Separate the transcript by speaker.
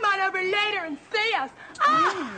Speaker 1: come on over later and see us? Ah, mm.